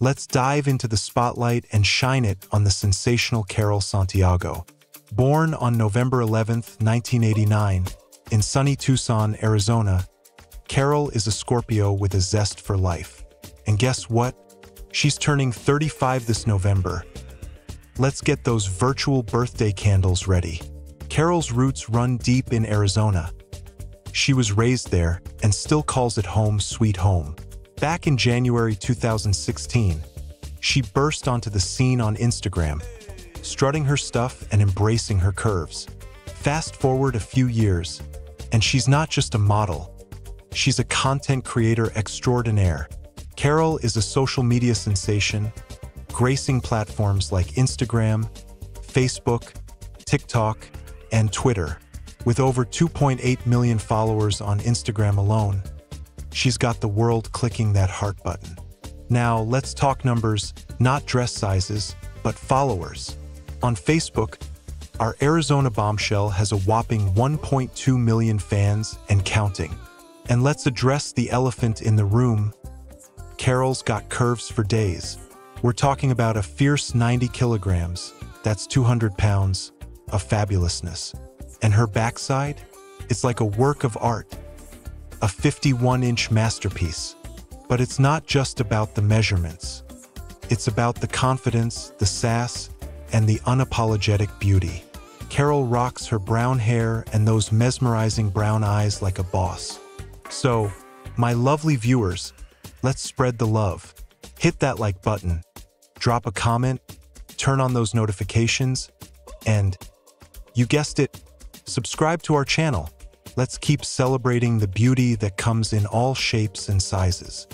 Let's dive into the spotlight and shine it on the sensational Karol Santiago. Born on November 11, 1989, in sunny Tucson, Arizona, Karol is a Scorpio with a zest for life. And guess what? She's turning 35 this November. Let's get those virtual birthday candles ready. Karol's roots run deep in Arizona. She was raised there and still calls it home sweet home. Back in January 2016, she burst onto the scene on Instagram, strutting her stuff and embracing her curves. Fast forward a few years, and she's not just a model, she's a content creator extraordinaire. Karol is a social media sensation, gracing platforms like Instagram, Facebook, TikTok, and Twitter. With over 2.8 million followers on Instagram alone, she's got the world clicking that heart button. Now, let's talk numbers, not dress sizes, but followers. On Facebook, our Arizona bombshell has a whopping 1.2 million fans and counting. And let's address the elephant in the room. Karol's got curves for days. We're talking about a fierce 90 kilograms, that's 200 pounds, of fabulousness. And her backside? It's like a work of art, a 51-inch masterpiece. But it's not just about the measurements. It's about the confidence, the sass, and the unapologetic beauty. Karol rocks her brown hair and those mesmerizing brown eyes like a boss. So, my lovely viewers, let's spread the love. Hit that like button, drop a comment, turn on those notifications, and, you guessed it, subscribe to our channel. Let's keep celebrating the beauty that comes in all shapes and sizes.